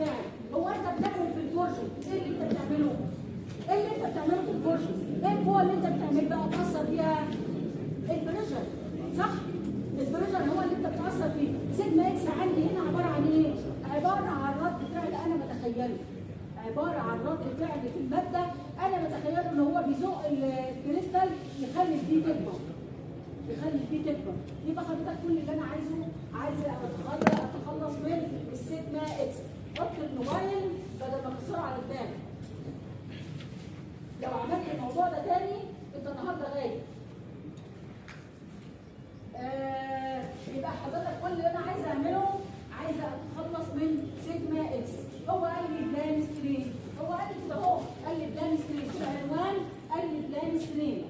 الفعل هو انت بتعمل في الفرشة إيه اللي انت بتعمله؟ إيه اللي انت بتعمله في الفرشة؟ إيه القوة اللي انت بتعمل بقى تاثر بيها؟ ال pressure صح؟ ال pressure هو اللي انت بتأثر فيه sigma x عندي هنا عبارة عن إيه؟ عبارة عن رد فعل أنا بتخيله عبارة عن رد فعل في المادة أنا بتخيله ان هو بيزق الكريستال يخلي دي تكبر يخلي دي تكبر يبقى حضرتك كل اللي أنا عايزه عايزة أتخلص من ال sigma x حط الموبايل بدل ما اكسره على دماغي لو عملت الموضوع ده تاني انت النهارده غايب. آه يبقى حضرتك كل اللي أنا عايزه أعمله. عايزه أتخلص من sigma x. هو قال لي plane strain هو قال لي كده أهو. قال لي plane strain في العنوان قال لي plane strain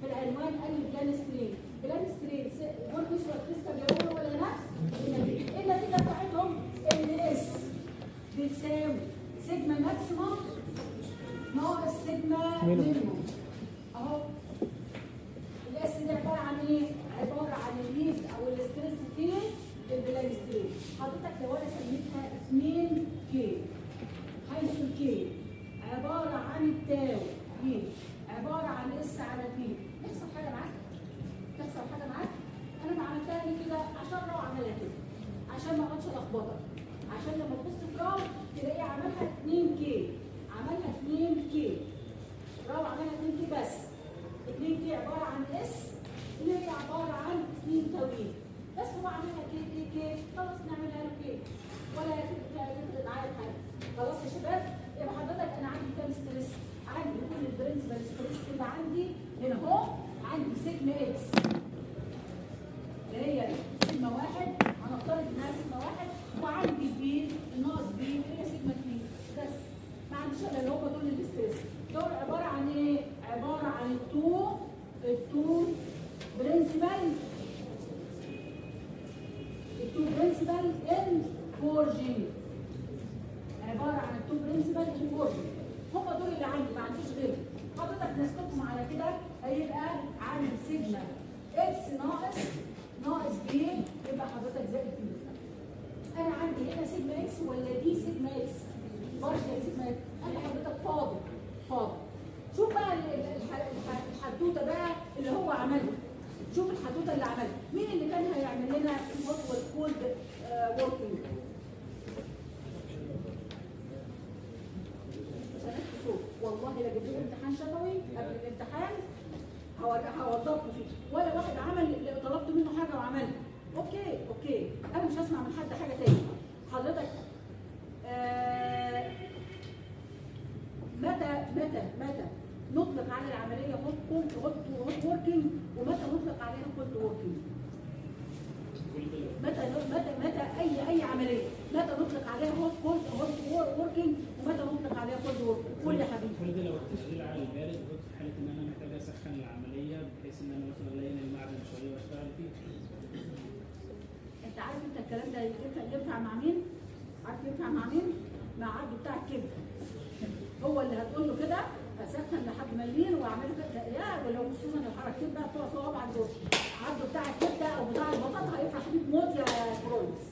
في العنوان قال لي بلان سترين بلان سترين بولبس والكريستال بيقولوا ولا نفس؟ النتيجه النتيجة اس بتساوي سيجما ماكسيموم ناقص سيجما مينيموم اهو الاس دي عباره عن إيه؟ عباره عن الليد أو الاستريس في البلان سترين حضرتك لو أنا سميتها 2 كي حيث الكي عباره عن التاو دي عباره عن اس على بي يحصل حاجة معاك؟ تحصل حاجة معاك؟ أنا ما عملتها ليه كده عشان راو عملها كده عشان ما اقعدش الخبطك عشان لما تبص في راو تلاقي عملها 2 كي عملها 2 كي راو عملها 2 كي بس 2 كي عباره عن اس اللي هي عباره عن 2 توقيت بس هو عاملها كي كي كي خلاص نعملها له كي ولا تفرق معايا حاجة خلاص يا شباب يبقى حضرتك أنا عندي كام stress عندي كل ال principal stress اللي عندي هنا اهو عندي sigma x اللي هي سيجما واحد هنفترض انها سيجما واحد وعندي P ناقص P اللي هي سيجما 2 بس ما عنديش الا اللي هم دول ال stress دول عباره عن إيه؟ عباره عن ال two principal ال two principal in forging عباره عن ال two principal in forging هم دول اللي عندي ما عنديش غيرهم. حضرتك نسكتهم على كده هيبقى عندي sigma x ناقص ناقص p يبقى حضرتك زائد p أنا عندي هنا sigma x ولا d sigma x؟ برضه sigma x. أنا حضرتك فاضي. فاضي. شوف بقى ال- ال- الح- الح- الحدوته بقى اللي هو عملها. شوف الحدوته اللي عملها. مين اللي كان هيعمل لنا hot versus cold working والله لا جبت امتحان شفوي قبل الامتحان. هو- هوضبكم فيه. ولا واحد عمل طلبت منه حاجة وعملها. okay okay. أنا مش هسمع من حد حاجة تاني. حضرتك آه متى متى متى؟ نطلق على العملية hot cold hot hot working ومتى نطلق عليها cold working متى متى متى أي أي عملية. متى نطلق عليها hot cold hot working ومتى نطلق عليها cold working قول يا حبيبي. كل ده لو التشغيل على البارد في حالة إن أنا محتاج أسخن العملية بحيث إن أنا مثلا الين المعدن شوية وأشتغل فيه. أنت عارف أنت الكلام ده ينفع ينفع مع مين؟ عارف ينفع مع مين؟ مع عبد بتاع الكبده هو اللي هتقول له كده؟ اسخن لحد ما يلين واعمل كده ولو خصوصا الحركتين بقى بتوع صوابع دول عبده بتاع الكبده أو بتاع البطاطا هيفرح بيك موت يا كرولز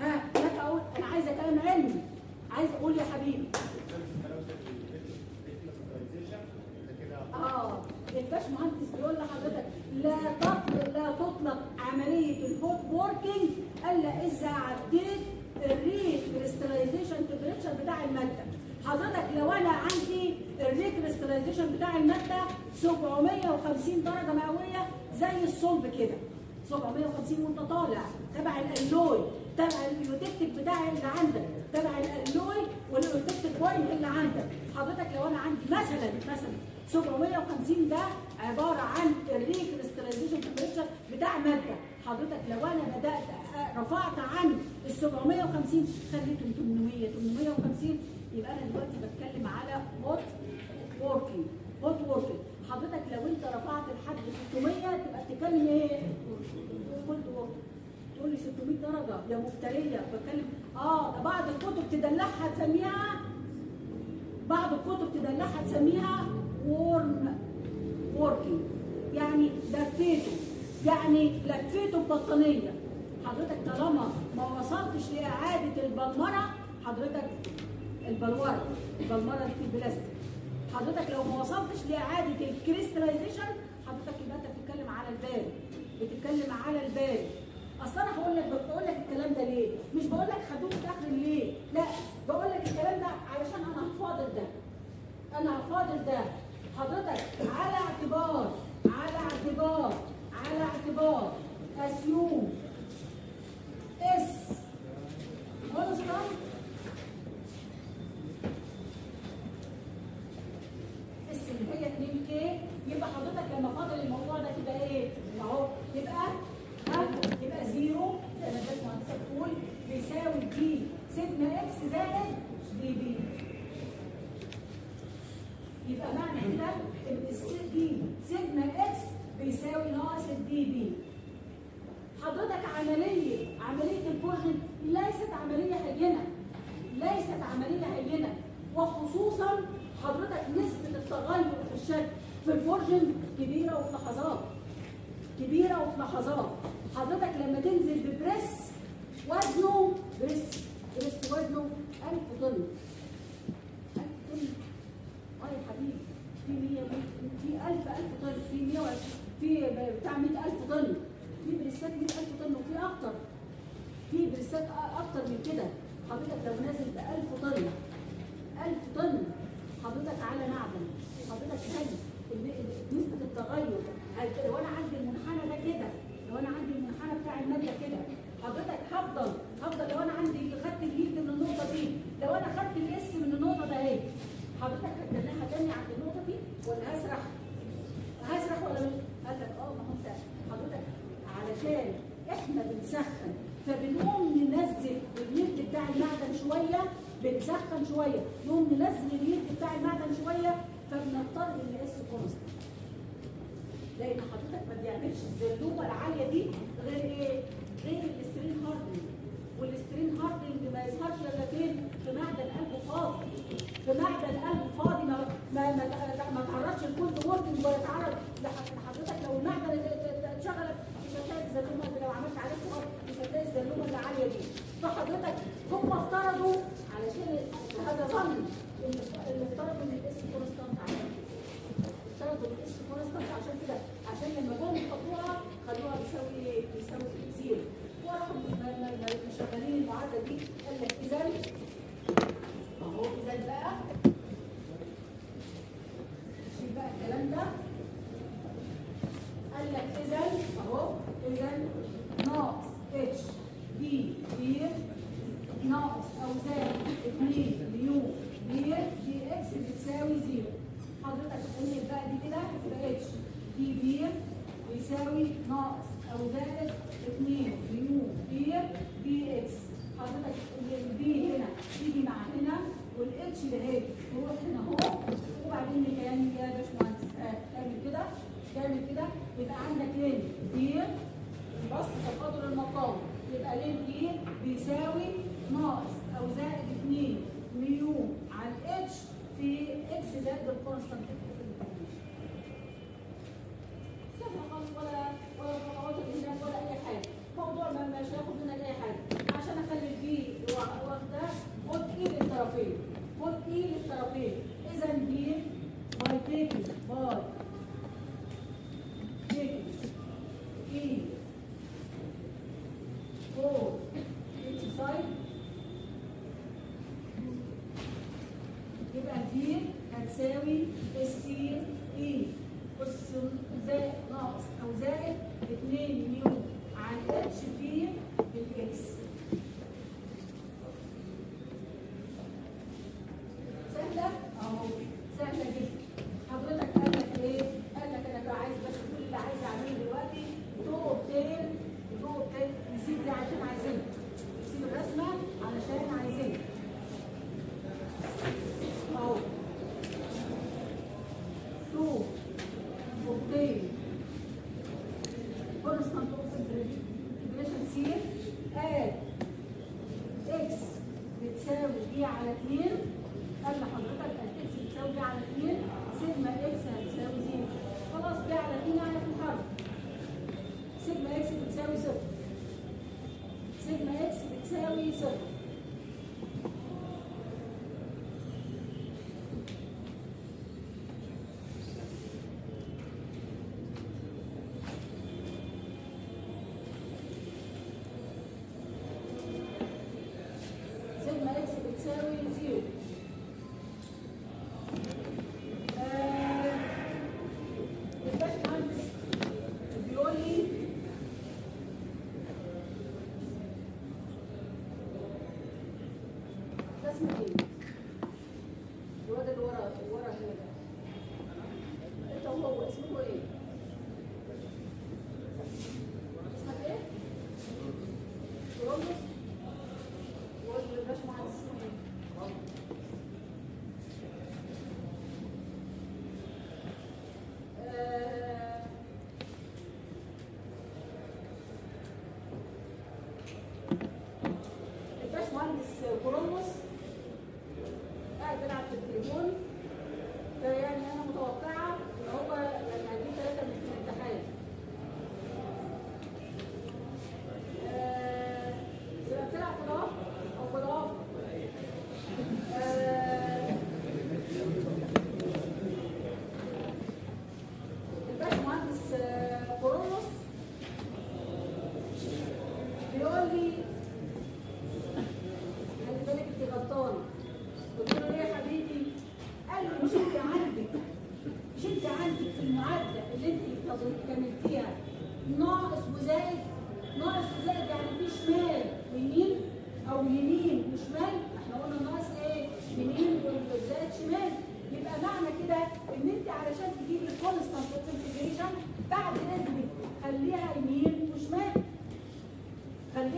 ها لك أقول أنا عايزه كلام علمي عايزه أقول يا حبيبي. آه الباش مهندس بيقول لحضرتك لا تطلق لا تطلق عملية ال hot working إلا إذا عديت ال recrystallization temperature بتاع المادة. حضرتك لو أنا عندي ال recrystallization بتاع المادة 750 درجة مئوية زي الصلب كده. 750 وأنت طالع تبع ال alloy تبع ال eutectic بتاع اللي عندك تبع ال alloy وال eutectic point اللي عندك. حضرتك لو أنا عندي مثلا مثلا 750 ده عبارة عن ال recrystallization temperature بتاع مادة. حضرتك لو أنا بدأت رفعت عن ال 750 خليته 800 850 يبقى أنا دلوقتي بتكلم على hot working hot working حضرتك لو أنت رفعت لحد 600 تبقى بتتكلم إيه؟ cold working تقول لي 600 درجة. يا مفترية. بتكلم. آه ده بعض الكتب تدلعها تسميها بعض الكتب تدلعها تسميها warm working يعني لفيته. يعني لفيته ببطانيه حضرتك طالما ما وصلتش لإعادة البلمره حضرتك البلوره البلمره اللي في البلاستيك حضرتك لو ما وصلتش لإعادة ال crystallization حضرتك يبقى أنت بتتكلم على البارد بتتكلم على البارد أصل أنا هقول لك بقول لك الكلام ده ليه؟ مش بقول لك خدوه تاخر ليه؟ لا بقول لك الكلام ده علشان أنا هفاضل ده أنا هفاضل ده حضرتك على اعتبار على اعتبار على اعتبار assume S constant S اللي هي 2 K يبقى حضرتك لما فاضل الموضوع ده تبقى إيه؟ اهو يبقى ها يبقى زيرو زي ما الباشمهندسه بتقول بيساوي d sigma x زائد dp يبقى معنى كده ان ال d sigma x بيساوي ناقص ال dp حضرتك عمليه عمليه ال forging ليست عمليه هينه ليست عمليه هينه وخصوصا حضرتك نسبه التغير في الشكل في ال forging كبيره وفي لحظات كبيره وفي لحظات حضرتك لما تنزل ب press وزنه press press وزنه 1000 طن 1000 طن آه يا حبيبي في 100 في 1000 1000 طن في 100 في بتاع 100000 طن في بريسات 100000 طن وفي أكتر في بريسات أكتر من كده. حضرتك لو نازل ب 1000 طن 1000 طن حضرتك على معدن. حضرتك خلي نسبة التغير لو أنا عندي المنحنى ده كده لو أنا عندي المنحنى بتاع المادة كده حضرتك هفضل هفضل. لو أنا عندي خدت اليد من النقطة دي لو أنا خدت الاس من النقطة ده أهي. حضرتك هتدلعها تاني عند النقطة دي ولا هسرح؟ هسرح ولا؟ قال لك آه ما هو أنت حضرتك علشان إحنا بنسخن فبنقوم ننزل اليد بتاع المعدن شوية بنسخن شوية. نقوم ننزل ال yield بتاع المعدن شوية فبنضطر نقيس constant لأن حضرتك ما بيعملش الزلومة العالية دي غير إيه؟ غير ال strain hardening وال strain hardening ما يظهرش إلا فين؟ في معدن قلبه فاضي. في معدن قلبه فاضي ما ما ما, ما تعرضش ل cold working ولا تعرض. لحضرتك لو المعدن اتشغلت هتلاقي الزلومه اللي لو عملت عليه فوق مش هتلاقي الزلومه العاليه دي. فحضرتك هم افترضوا علشان هذا ظن اللي افترضوا إن الاسم بتساوي b على 2 قال لحضرتك ال x بتساوي b على 2 سيجما x هتساوي 0 خلاص b على 2 يعني في الحرف سيجما x بتساوي 0 سيجما x بتساوي 0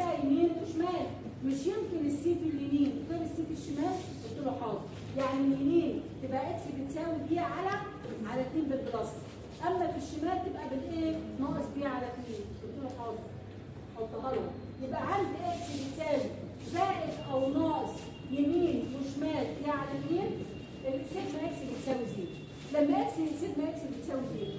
كده يمين وشمال مش يمكن ال side اليمين غير ال side الشمال قلت له حاضر. يعني اليمين تبقى x بتساوي b على على 2 بال plus. أما في الشمال تبقى بالايه ناقص b على 2 قلت له حاضر. حطها له يبقى عندي x بتساوي زائد أو ناقص يمين وشمال b على 2 ال sigma x بتساوي زيرو. لما x sigma x بتساوي زيرو.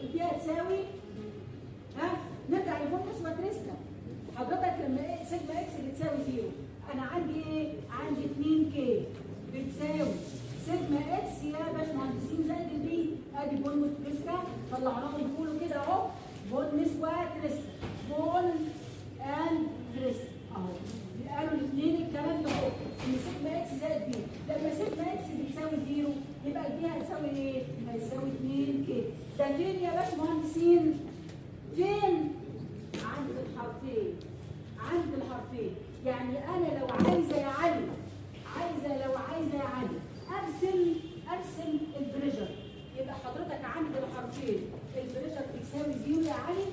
علي.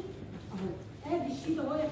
أهو ادي الشيت اهو يا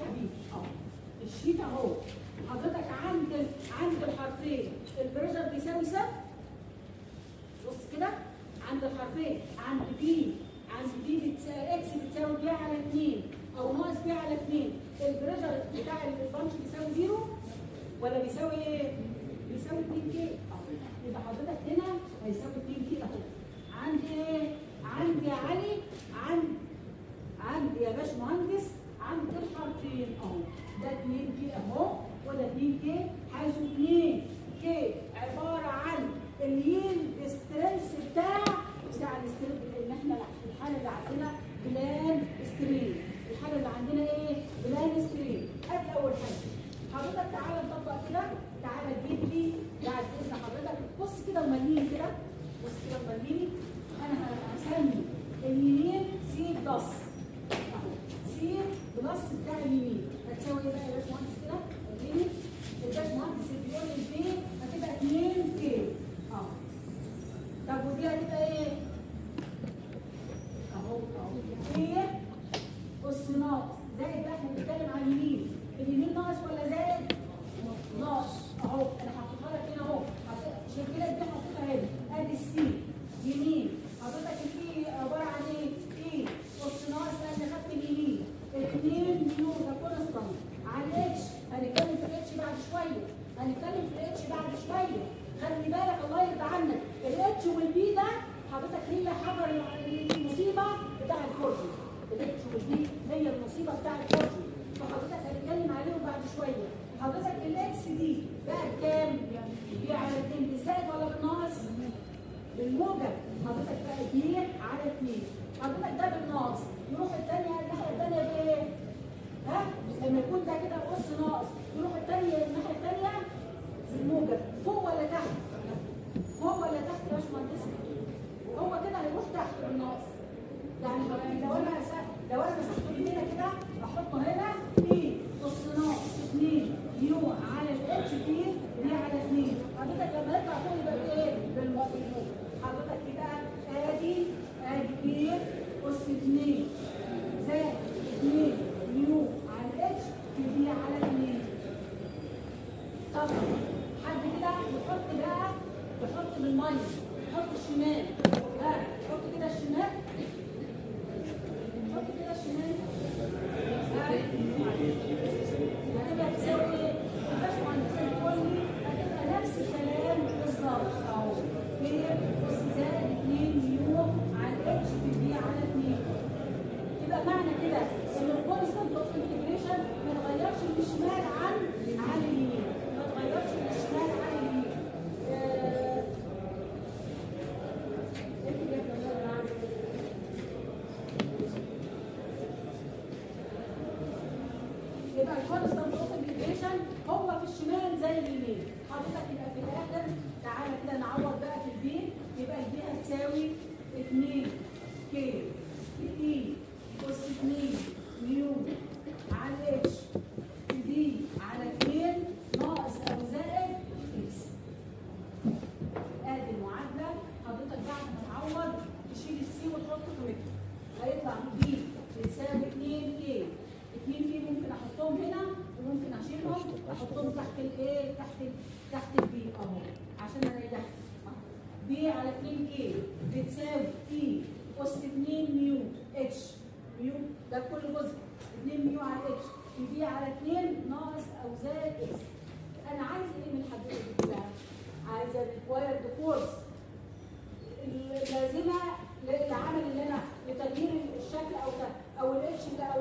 Thank you.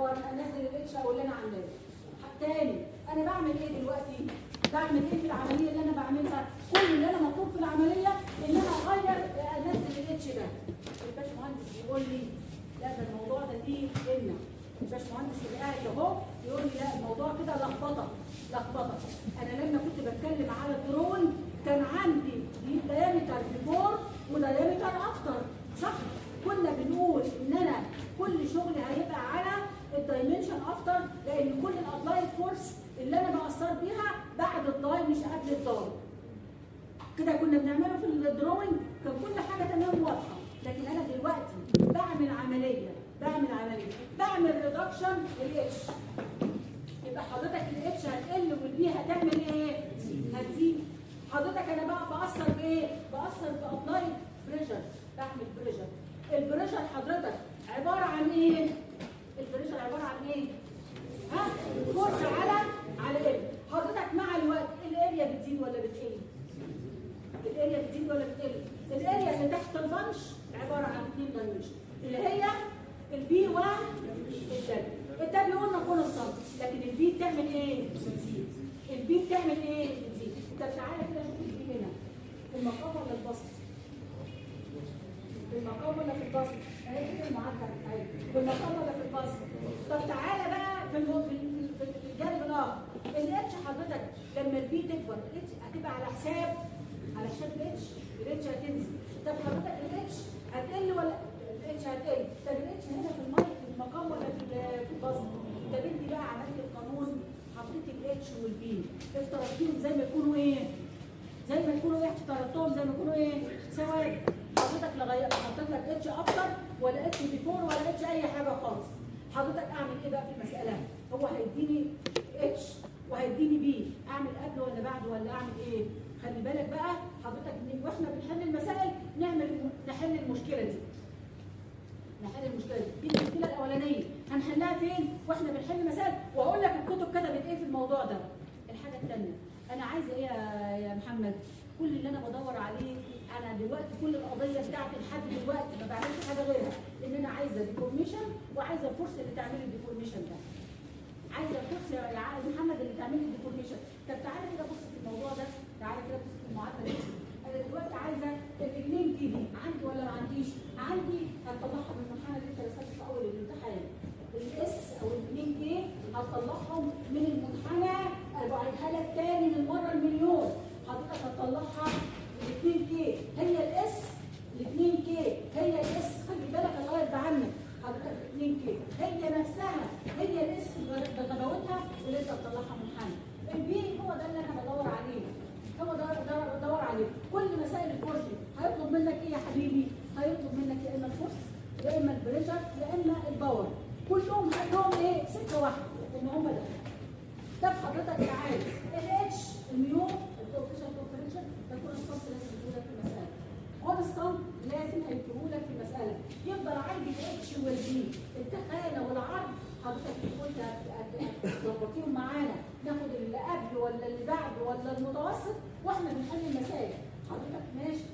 أو انزل ال H أو اللي أنا عاملاه. تاني أنا بعمل إيه دلوقتي؟ بعمل إيه في العملية اللي أنا بعملها؟ كل اللي أنا مطلوب في العملية إن أنا أغير أنزل ال H ده. الباشمهندس بيقول لي لا ده الموضوع ده فيه ان الباشمهندس اللي قاعد أهو يقول لي لا الموضوع كده لخبطة لخبطة أنا لما كنت بتكلم على ال drawing كان عندي diameter before و diameter after صح كنا بنقول إن أنا كل شغلي هيبقى على ال dimension after لأن كل ال applied force اللي أنا بأثر بيها بعد ال die مش قبل ال die كده كنا بنعمله في ال drawing كان كل حاجة تمام واضحة لكن أنا دلوقتي بعمل عملية بعمل عملية بعمل reduction لل H يبقى حضرتك ال H هتقل وال B هتعمل إيه؟ هتزيد حضرتك أنا بقى بأثر بإيه؟ بأثر ب applied pressure بعمل pressure ال pressure حضرتك عبارة عن إيه؟ ال pressure عباره عن إيه؟ ها؟ force على على ال حضرتك مع الوقت ال area بتزيد ولا بتقل؟ ال area بتزيد ولا بتقل؟ ال area اللي تحت ال punch عبارة عن اثنين dimension اللي هي ال B وال W ال W قلنا constant لكن ال B بتعمل إيه؟ بتزيد ال B بتعمل إيه؟ بتزيد طب تعالى كده شوف ال B هنا المقام ولا البسط؟ في المقام ولا في البسط؟ اهي كده المعدل اهي في المقام ولا في البسط؟ طب تعالى بقى في الم- في ال- في ال- في الجانب الآخر الاتش حضرتك لما البي تكبر الاتش هتبقى على حساب حساب ال H ال H هتنزل. طب حضرتك ال H هتقل ولا ال H هتقل؟ طب ال H هنا في الميه في المقام ولا في ال- في البسط طب انت بقى عملت القانون حطيت ال H وال B. افترضتيهم زي ما يكونوا إيه؟ زي ما يكونوا إيه؟ افترضتهم زي ما يكونوا إيه؟ سواء حضرتك لغايه حطيت لك H after ولا H before ولا H اي حاجة خالص. حضرتك اعمل إيه بقى في المسألة؟ هو هيديني H وهيديني B. اعمل قبل ولا بعد ولا اعمل إيه؟ خلي بالك بقى حضرتك إن وإحنا بنحل المسائل نعمل نحل المشكلة دي. نحل المشكلة دي. المشكلة الأولانية. هنحلها فين؟ وإحنا بنحل مسائل. وأقول لك الكتب كتبت إيه في الموضوع ده. الحاجة الثانية أنا عايزة إيه يا محمد؟ كل اللي أنا بدور عليه أنا دلوقتي كل القضية بتاعتي لحد دلوقتي ما بعملش حاجة غيرها. إن أنا عايزة deformation وعايزة ال force اللي تعمل لي ال deformation ده. عايزة ال force يا محمد اللي تعمل ال deformation طب تعالى كده بص في الموضوع ده. تعالى كده بص المعادلة دي. أنا دلوقتي عايزة الاثنين K دي عندي ولا ما عنديش؟ عندي هتطلعها من المنحنى اللي انت رسمته في أول الامتحان. ال S أو الاثنين K هتطلعهم من المنحنى بعيدها لك تاني للمره المليون. حضرتك هتطلعها الاثنين K هي ال S الاثنين K هي ال S خلي بالك الله يرضى عنك. حضرتك الاثنين K هي نفسها. هي الاس بغباوتها اللي أنت تطلعها منحنى البي هو ده اللي أنا بدور عليه. هو دور دور دور عليه. كل مسائل الفرجي هيطلب منك إيه يا حبيبي؟ هيطلب منك يا إما الفرس يا إما البريشر يا إما الباور. كلهم لهم إيه؟ سكه واحدة ان هم ده. ده حضرتك تعالى الإتش الميو الكوفيشن كونفرنشن ده كل الصف لازم يجيبه لك في المساله كل ستامب لازم هيجيبه لك في المساله يفضل عندي ال H وال B. التخانة والعرض. حضرتك تكون ظبطيهم معانا. قبل ولا اللي بعد ولا المتوسط وإحنا بنحل المسائل. حضرتك ماشي.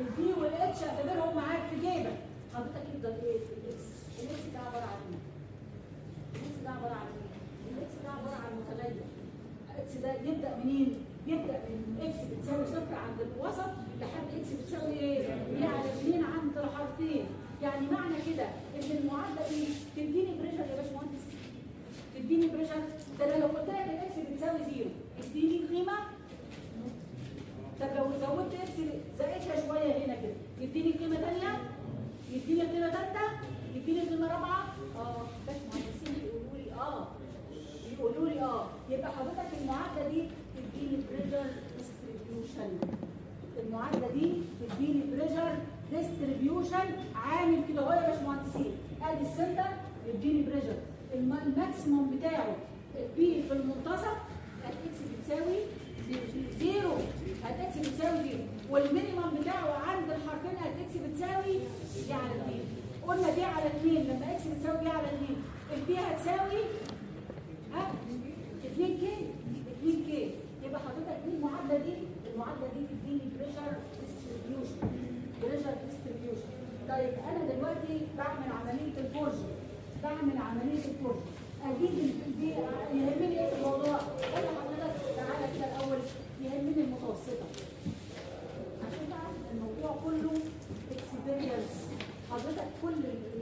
ال B وال H اعتبرهم معاك في جيبك. حضرتك يفضل إيه؟ ال X ال X ده عبارة عن إيه؟ ال X ده عبارة عن إيه؟ ال X ده عبارة عن متغير. ال X ده يبدأ منين؟ يبدأ من X بتساوي صفر عند الوسط لحد X بتساوي إيه؟ B على اثنين عند الحرفين يعني معنى كده إن المعادلة دي تديني pressure يا باشمهندس؟ تديني pressure ده لو قلت لك ال X بتساوي zero اديني قيمه طب لو زودت X زائدها شوية هنا كده يديني قيمه ثانية يديني قيمه ثالثه يديني قيمه رابعه آه باشمهندسين يقولوا لي آه يقولوا لي آه يبقى حضرتك المعادله دي تديني pressure distribution المعادله دي تديني pressure distribution عامل كده اهو يا باشمهندسين ادي ال center يديني pressure الم- ال maximum بتاعه بي في المنتصف ال X بتساوي zero. ال X بتساوي zero. وال minimum بتاعه عند الحرفين الإكس بتساوي دي على 2 قلنا دي على 2 لما إكس بتساوي دي على 2 ال P هتساوي ها؟ 2 K. 2 K. يبقى حضرتك دي المعادلة دي المعادلة دي تديني pressure distribution pressure distribution طيب أنا دلوقتي بعمل عملية ال forging بعمل عملية ال forging أجيب دي يهمني إيه في الموضوع؟ قول لحضرتك تعالى كده الأول. يهمني المتوسطة. عشان تعرف الموضوع كله اكسبيرينس حضرتك كل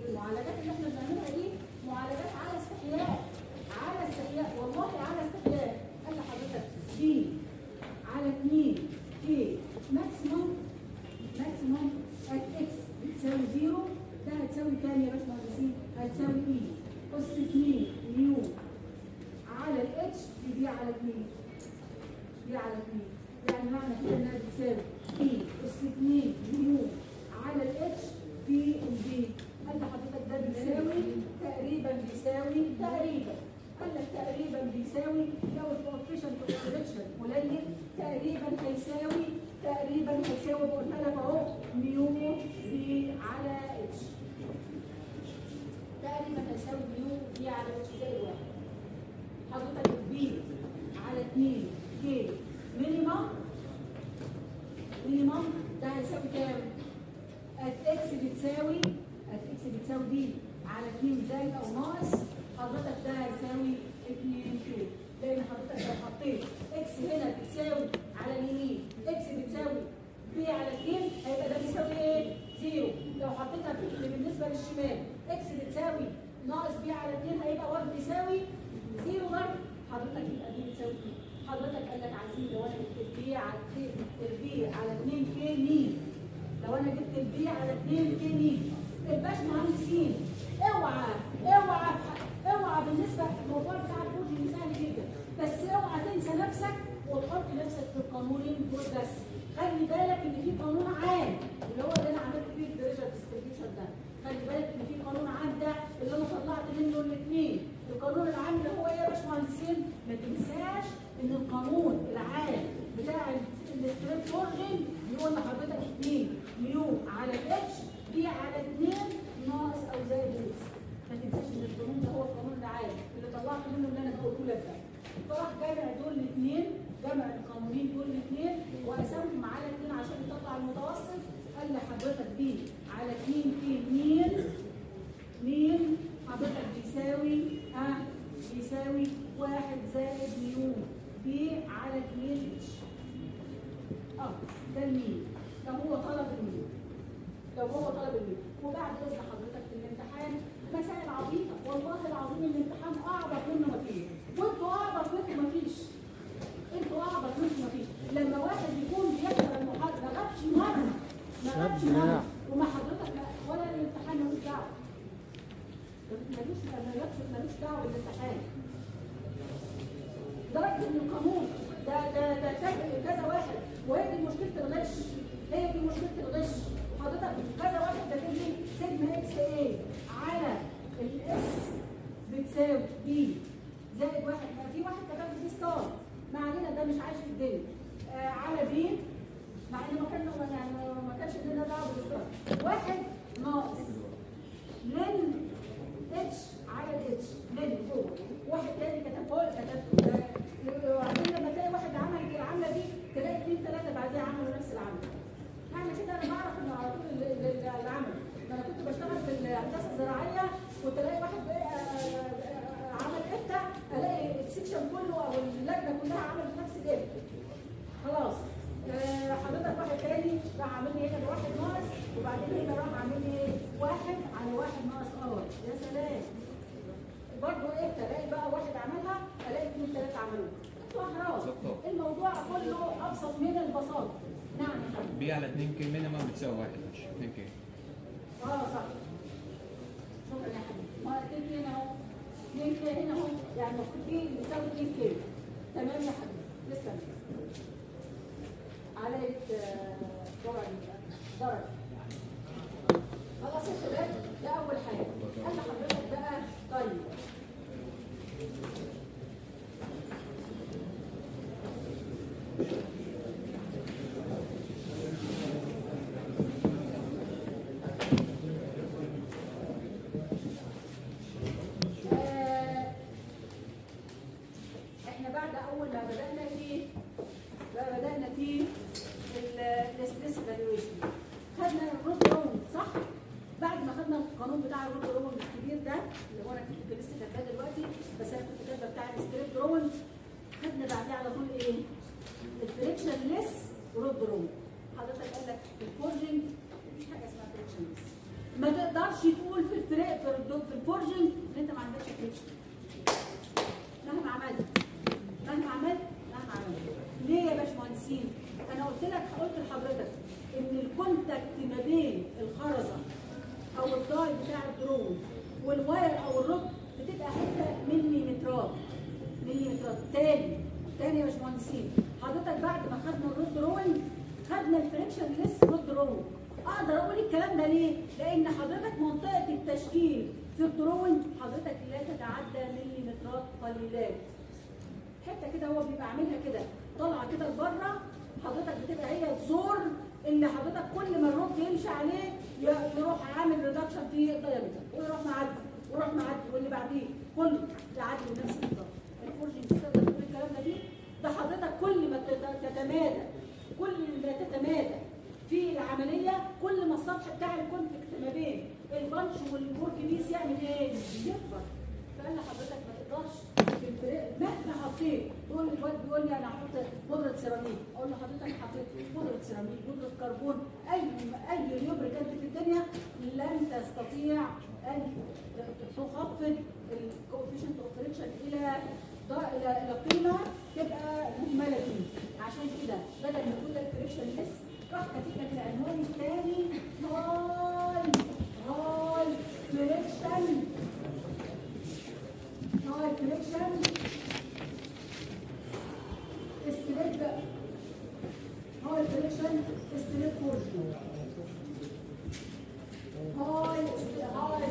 المعالجات اللي إحنا بنعملها دي معالجات على استحياء. على استحياء. والله على استحياء. قال لحضرتك دي على 2 كي ماكسيموم ماكسيموم إكس بتساوي زيرو. ده هتساوي كام يا باشمهندسين؟ هتساوي اي اس 2 نيو على الإتش دي دي على 2 دي على 2 يعني معنى كده انها بتساوي اي اس 2 نيو على الإتش في البي. قال لحضرتك ده بيساوي تقريبا بيساوي تقريبا. قال لك تقريبا بيساوي لو الكوفيشنت اوف قليل تقريبا هيساوي تقريبا هيساوي. قلنا لك اهو ميو بي على تقريبا هيساوي ميو بي على زائد واحد. حضرتك ال p على 2 k minimum minimum ده هيساوي كام؟ at x بتساوي at x بتساوي b على 2 زائد أو ناقص. حضرتك ده هيساوي 2 k لأن حضرتك لو حطيت x هنا بتساوي على اليمين. x بتساوي b على 2 هيبقى ده بيساوي إيه؟ zero لو حطيتها في بالنسبة للشمال x بتساوي ناقص b على 2 هيبقى برضه بيساوي zero برضه حضرتك يبقى دي بتساوي إيه؟ حضرتك قال لك عايزين لو أنا جبت ال p على ال p على 2 k min؟ لو أنا جبت ال p على 2 k min؟ الباشمهندسين اوعى اوعى اوعى بالنسبة للموضوع بتاع الفوجي سهل جدا بس اوعى تنسى نفسك وتحط نفسك في القانونين دول بس خلي بالك إن في قانون عام اللي هو اللي أنا عملت فيه ال pressure distribution ده خلي بالك إن في قانون اللي أنا طلعت منه الاثنين القانون العام اللي هو إيه يا باشمهندسين؟ ما تنساش إن القانون العام بتاع ال strip forging بيقول لحضرتك اثنين mu على h b على اثنين ناقص أو زائد ما تنساش إن القانون ده هو القانون العام. اللي طلعت منه اللي أنا بقوله لك ده. فراح جمع دول الاثنين جمع القانونين دول الاثنين وقسمهم على اثنين عشان يطلع المتوسط. قال لحضرتك p على 2 k mean حضرتك بيساوي ها بيساوي واحد زائد mu b على جميل اتش أه ده ال mean لو هو طلب ال mean لو هو طلب الميل وبعد اذن حضرتك في الامتحان مسائل عبيطه والله العظيم الامتحان اعبط منه ما فيش. وانتوا اعبط منه ما فيش. أنتوا اعبط منه ما فيش. لما واحد يكون بيكتب المحاضرة ما غابش مرة. ما غابش مرة. ملوش ملوش ملوش دعوة بالامتحان درجه ان القانون ده ده ده كذا كذا واحد وهي دي مشكله الغش هي دي مشكله الغش حضرتك كذا واحد كاتب لي سيجما إكس اي على الاس بتساوي بي زائد واحد ما في واحد كتب لي ستار ما علينا ده مش عايش في الدنيا آه على بي مع انه ما كان يعني ما كانش لنا دعوه بالستار واحد ناقص لن اتش على الاتش لن فوق واحد تاني كتب فوق كتب آه، وبعدين خلاص. آه، حضرتك واحد تاني راح عامل لي هنا بواحد ناقص وبعدين هنا راح عامل لي؟ واحد على واحد ناقص r يا سلام. برضه إيه تلاقي بقى واحد عملها الاقي اثنين ثلاثة عملوها. احرار الموضوع كله أبسط من البساطة. نعم. p على 2 k minimum بتساوي واحد مش 2 k. آه صح. شكرا يا حبيبي. ما 2 k هنا أهو. 2 k هنا أهو. يعني المفروض دي بتساوي 2 كي. تمام يا حبيبي. تسلم. عليك درجة ده أول حاجة. قال لحضرتك بقى طيب؟ آه، إحنا بعد أول ما بدأنا في بدانا في ال stress evaluation خدنا ال rod drawing صح؟ بعد ما خدنا القانون بتاع ال rod drawing الكبير ده اللي هو أنا كنت لسه كاتباه دلوقتي بس أنا كنت كاتبه بتاع ال strip drawing خدنا بعديه على طول إيه؟ ال frictionless rod drawing. حضرتك قال لك في ال forging مفيش حاجة اسمها frictionless ما تقدرش تقول في الفريق في ال forging ان انت ما عندكش friction مهما عملت مهما عملت مهما عملت ليه يا باشمهندسين؟ أنا قلت لك قلت لحضرتك ان ال contact ما بين الخرزه أو الداي بتاع الدرون والواير أو الرد بتبقى حتة مليمترات مليمترات تاني تاني يا باشمهندسين حضرتك بعد ما خدنا ال rod drawing خدنا ال frictionless rod drawing أقدر أقول الكلام ده ليه؟ لأن حضرتك منطقه التشكيل في ال drawing حضرتك لا تتعدى مليمترات حتة كده هو بيبقى عاملها كده. طالعة كده لبره حضرتك بتبقى هي الزور اللي حضرتك كل ما ال rod يمشي عليه يروح عامل reduction في ال diameter ويروح معدي ويروح معدي واللي بعديه. كله يعدي بنفس النظام. ال forging تقدر تقول الكلام ده ده حضرتك كل ما تت- تتمادى كل ما تتمادى في العملية كل ما السطح بتاع ال contact ما بين ال punch وال workpiece يعمل إيه؟ يكبر. فقال لحضرتك ما تقدرش مهما حطيت تقول لي الواد بيقول لي أنا هحط بودرة سيراميك. أقول له حضرتك حطيت بودرة سيراميك بودرة كربون. أي أي lubricant في الدنيا لن تستطيع أن تخفض ال coefficient of friction إلى إلى قيمة تبقى مهملة فيه. عشان كده بدل ما تقول لك frictionless راح كاتب لك العنوان الثاني high high friction high friction strip high friction strip forging هاي هاي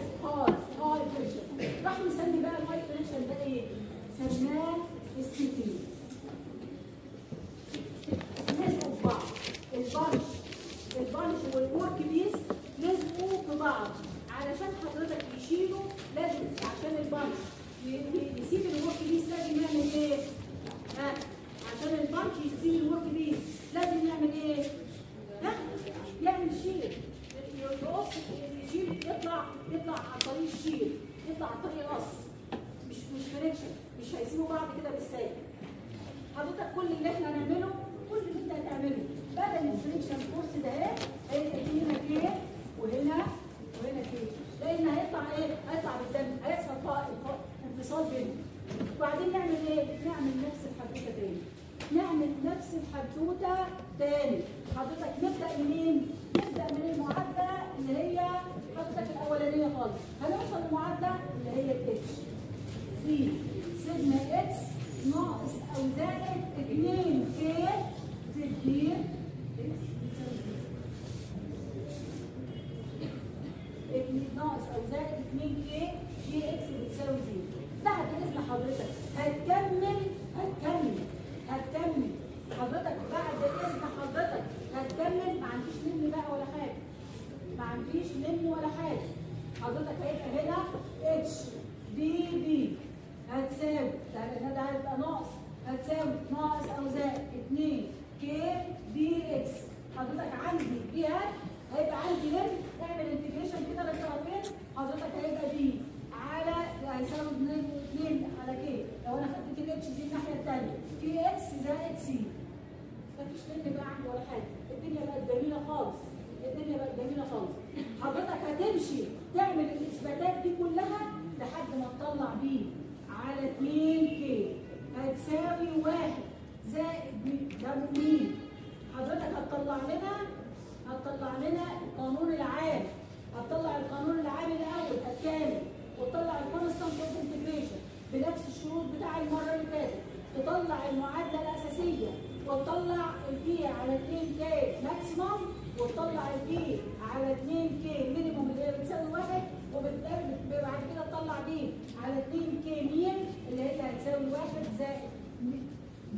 وتطلع ال constant of integration بنفس الشروط بتاع المرة اللي فاتت. تطلع المعادلة الأساسية وتطلع ال P على 2 K maximum وتطلع ال P على 2 K minimum اللي هي بتساوي واحد وبالتالي بعد كده تطلع P على 2 K min اللي هي هتساوي واحد زائد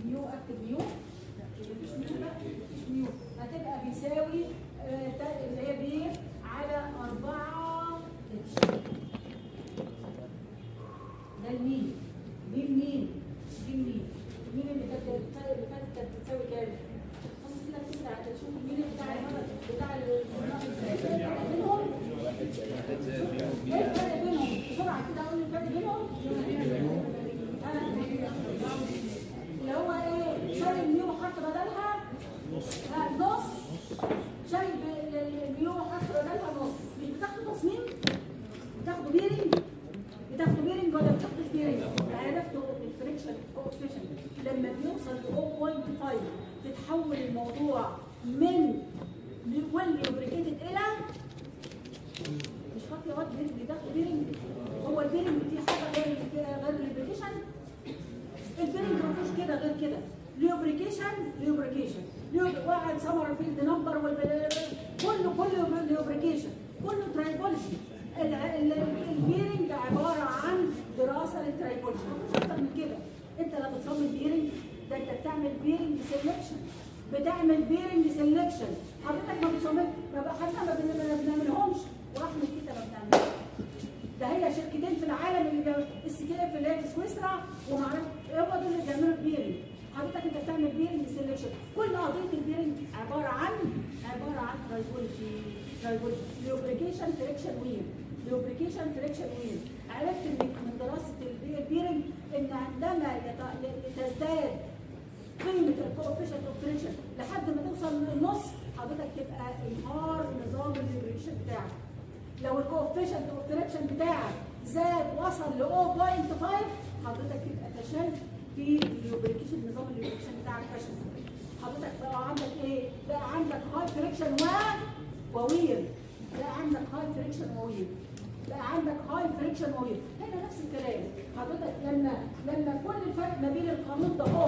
mu اكتب mu مفيش mu لا مفيش mu هتبقى بيساوي آه، اللي هي P على 4 المين مين مين؟ مين مين؟ مين اللي كانت اللي فاتت بتساوي كام؟ بص كده كده هتشوف مين بتاع المرض بتاع منهم إيه الفرق بينهم؟ بسرعة كده أقول الفرق بينهم آه. اللي هو إيه؟ شايل الميو وحط بدلها آه، نص شايل ال- ال- ال mu وحط بدلها نص مش بتاخدوا تصميم؟ بتاخدوا bearing؟ بتاخدوا bearing ولا بتاخدوش bearing؟ عرفتوا ال friction coefficient لما بيوصل ل 0.5 تتحول الموضوع من well lubricated إلى مش فاكر يا واد بتاخدوا bearing. هو ال bearing فيه حاجة غير غير ال lubrication ال bearing ما فيهوش كده غير كده. lubrication lubrication واحد Sommerfeld number كله كله lubrication كله tribology ال bearing عبارة عن دراسة لل tribology ما فيش أكتر من كده. انت لما بتصمم bearing ده انت بتعمل bearing selection بتعمل bearing selection حضرتك ما بتصمم ما حتى ما بن- ما بنعملهمش. وإحنا كده ما بنعملهمش. ده هي شركتين في العالم اللي بيعملوا ال SKF اللي هي في سويسرا ومعرفش هو دول اللي بيعملوا ال bearing حضرتك انت بتعمل bearing selection كل قضية ال bearing عبارة عن عبارة عن tribology tribology lubrication friction wear lubrication friction wear عرفت من دراسة ال bea- ال bearing إن عندما تزداد قيمة ال coefficient of friction لحد ما توصل للنص حضرتك تبقى إنهار نظام ال lubrication بتاعك. لو ال coefficient of friction بتاعك زاد وصل ل 0.5 حضرتك تبقى فشلت في ال lubrication نظام ال lubrication بتاعك فشل. حضرتك بقى عندك إيه؟ بقى عندك high friction و wear بقى عندك high friction و wear بقى عندك high friction و wear هنا نفس الكلام. حضرتك لما لما كل الفرق ما بين القانون ده اهو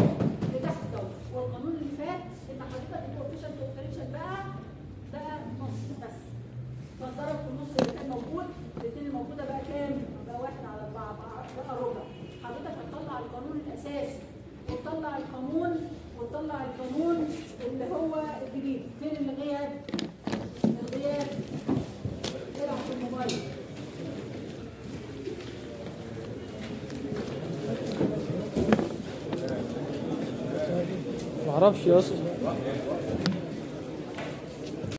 اللي تحت ده والقانون اللي فات إن حضرتك ال coefficient of friction بقى بقى نص بس. فالضرب في النص اللي كان موجود الاثنين الموجودة بقى كام؟ بقى واحد على أربعة بقى ربع. حضرتك هتطلع القانون الأساسي. وتطلع القانون وتطلع القانون اللي هو الجديد. فين الغياب؟ الغياب. العب في الموبايل. معرفش يا اسطى؟